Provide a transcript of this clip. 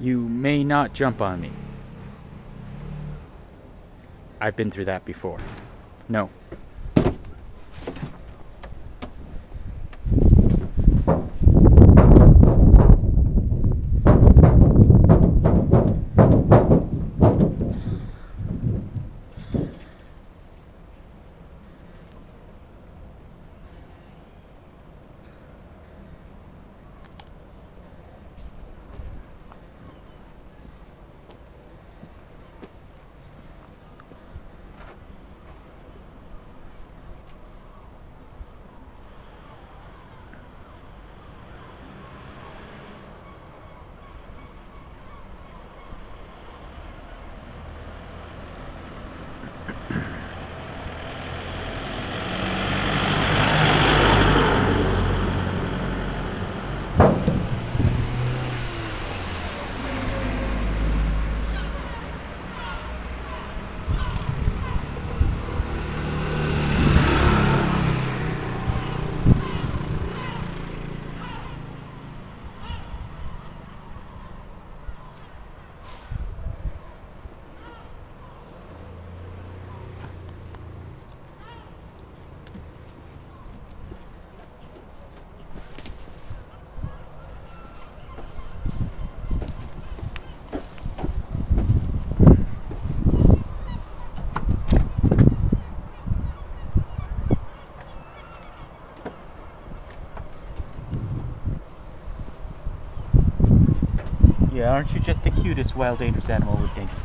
may not jump on me. I've been through that before. No. Yeah, aren't you just the cutest wild dangerous animal with dangerous